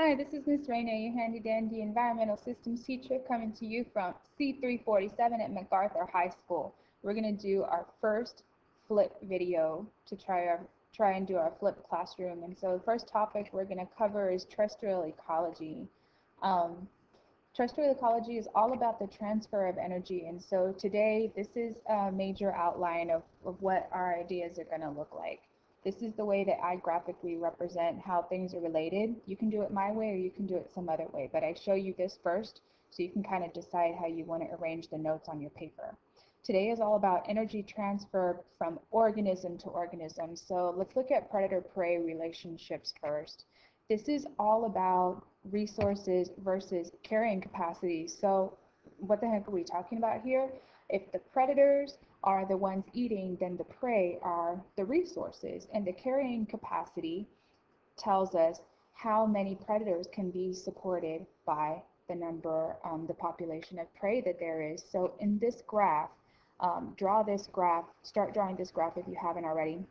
Hi, this is Miss Reyna, your handy dandy environmental systems teacher coming to you from C347 at MacArthur High School. We're going to do our first flip video to try our try and do our flip classroom. And so the first topic we're going to cover is terrestrial ecology. Um, terrestrial ecology is all about the transfer of energy. And so today this is a major outline of, of what our ideas are going to look like. This is the way that I graphically represent how things are related. You can do it my way or you can do it some other way, but I show you this first so you can kind of decide how you want to arrange the notes on your paper. Today is all about energy transfer from organism to organism. So let's look at predator-prey relationships first. This is all about resources versus carrying capacity. So what the heck are we talking about here? If the predators are the ones eating, then the prey are the resources. And the carrying capacity tells us how many predators can be supported by the number, um, the population of prey that there is. So in this graph, um, draw this graph, start drawing this graph if you haven't already.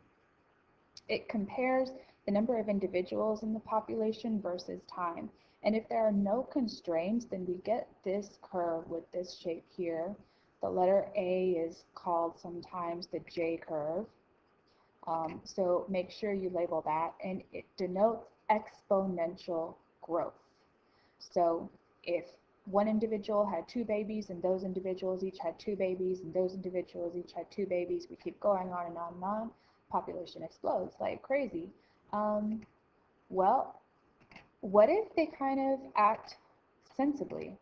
It compares the number of individuals in the population versus time. And if there are no constraints, then we get this curve with this shape here. The letter A is called sometimes the J curve. Um, so make sure you label that. And it denotes exponential growth. So if one individual had two babies and those individuals each had two babies and those individuals each had two babies, we keep going on and on and on, population explodes like crazy. Um, well, what if they kind of act sensibly?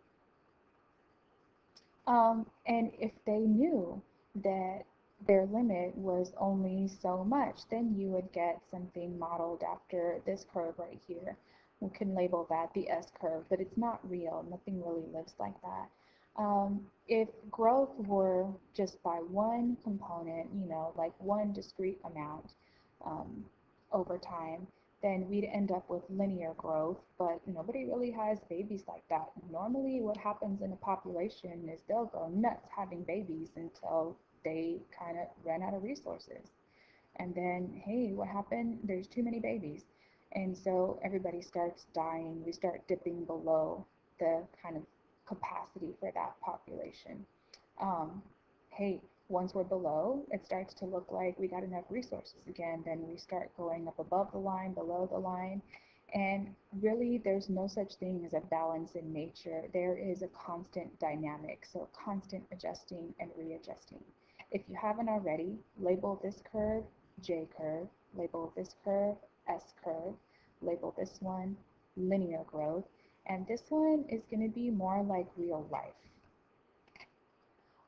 Um, and if they knew that their limit was only so much, then you would get something modeled after this curve right here. We can label that the S curve, but it's not real. Nothing really lives like that. Um, if growth were just by one component, you know, like one discrete amount um, over time, then we'd end up with linear growth, but nobody really has babies like that. Normally, what happens in a population is they'll go nuts having babies until they kind of ran out of resources. And then, hey, what happened? There's too many babies. And so everybody starts dying. We start dipping below the kind of capacity for that population. Um, hey, once we're below, it starts to look like we got enough resources again. Then we start going up above the line, below the line. And really, there's no such thing as a balance in nature. There is a constant dynamic, so constant adjusting and readjusting. If you haven't already, label this curve J curve, label this curve S curve, label this one linear growth, and this one is going to be more like real life.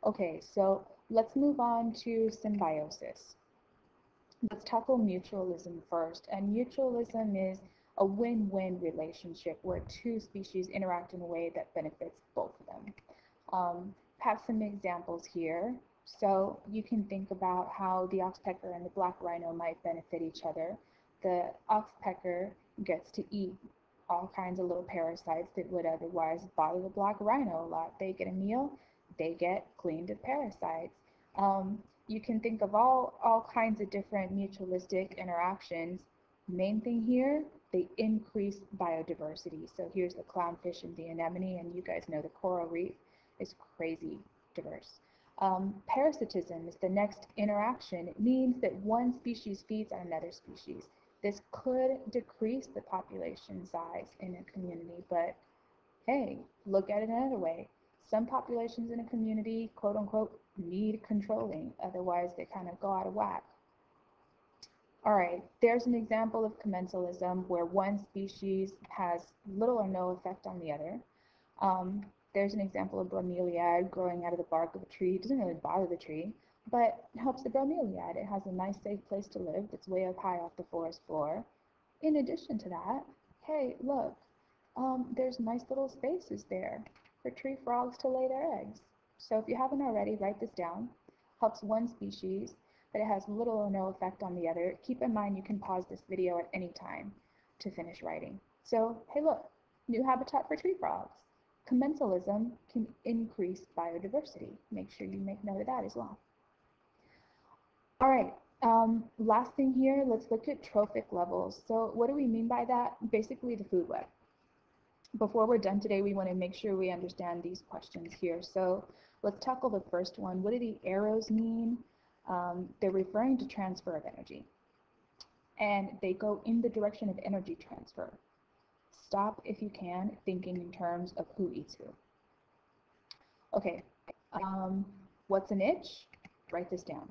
Okay, so let's move on to symbiosis. Let's tackle mutualism first. And mutualism is a win-win relationship where two species interact in a way that benefits both of them. Um, have some examples here. So you can think about how the oxpecker and the black rhino might benefit each other. The oxpecker gets to eat all kinds of little parasites that would otherwise bother the black rhino a lot. They get a meal, they get cleaned of parasites. Um, you can think of all, all kinds of different mutualistic interactions. Main thing here, they increase biodiversity. So here's the clownfish and the anemone, and you guys know the coral reef is crazy diverse. Um, parasitism is the next interaction. It means that one species feeds on another species. This could decrease the population size in a community, but hey, look at it another way some populations in a community, quote unquote, need controlling, otherwise they kind of go out of whack. All right, there's an example of commensalism where one species has little or no effect on the other. Um, there's an example of bromeliad growing out of the bark of a tree. It doesn't really bother the tree, but helps the bromeliad. It has a nice safe place to live that's way up high off the forest floor. In addition to that, hey, look, um, there's nice little spaces there for tree frogs to lay their eggs. So if you haven't already, write this down. Helps one species, but it has little or no effect on the other. Keep in mind you can pause this video at any time to finish writing. So, hey look, new habitat for tree frogs. Commensalism can increase biodiversity. Make sure you make note of that as well. All right, um, last thing here, let's look at trophic levels. So what do we mean by that? Basically the food web. Before we're done today, we want to make sure we understand these questions here. So let's tackle the first one. What do the arrows mean? Um, they're referring to transfer of energy. And they go in the direction of energy transfer. Stop, if you can, thinking in terms of who eats who. Okay, um, what's a niche? Write this down.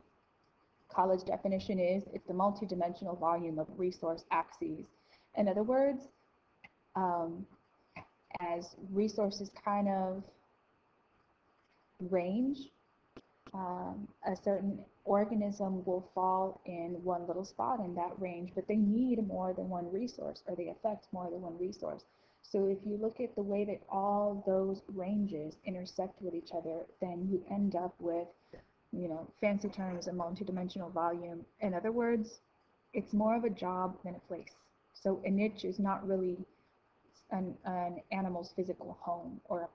College definition is it's the multidimensional volume of resource axes. In other words, um, as resources kind of range, um, a certain organism will fall in one little spot in that range, but they need more than one resource or they affect more than one resource. So if you look at the way that all those ranges intersect with each other, then you end up with, you know, fancy terms, a multidimensional volume. In other words, it's more of a job than a place. So a niche is not really an, an animal's physical home or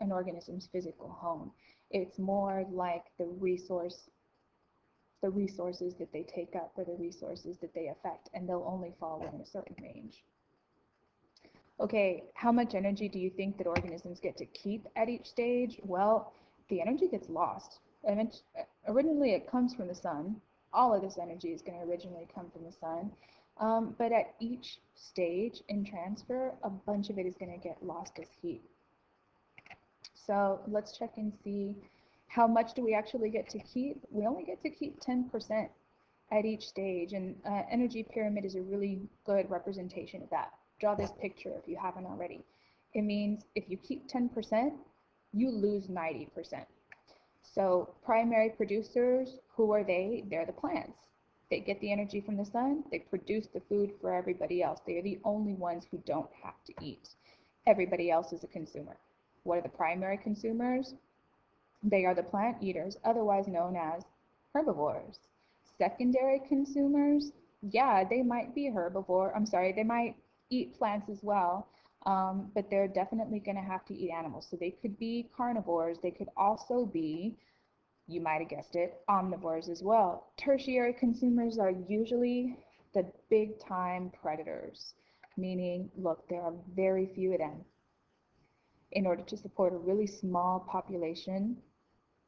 an organism's physical home. It's more like the resource, the resources that they take up or the resources that they affect, and they'll only fall within a certain range. Okay, how much energy do you think that organisms get to keep at each stage? Well, the energy gets lost. Originally, it comes from the sun. All of this energy is going to originally come from the sun. Um, but at each stage in transfer, a bunch of it is going to get lost as heat. So let's check and see how much do we actually get to keep. We only get to keep 10% at each stage, and uh, energy pyramid is a really good representation of that. Draw this picture if you haven't already. It means if you keep 10%, you lose 90%. So primary producers, who are they? They're the plants. They get the energy from the sun, they produce the food for everybody else. They are the only ones who don't have to eat. Everybody else is a consumer. What are the primary consumers? They are the plant eaters, otherwise known as herbivores. Secondary consumers, yeah, they might be herbivore. I'm sorry, they might eat plants as well, um, but they're definitely going to have to eat animals. So they could be carnivores. They could also be you might have guessed it, omnivores as well. Tertiary consumers are usually the big time predators, meaning, look, there are very few of them. In order to support a really small population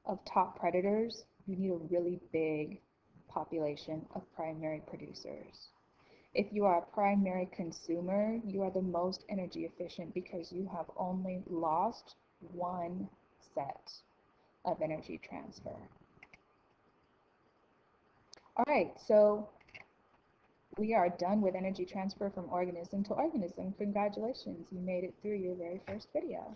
of top predators, you need a really big population of primary producers. If you are a primary consumer, you are the most energy efficient because you have only lost one set of energy transfer. All right, so we are done with energy transfer from organism to organism. Congratulations, you made it through your very first video.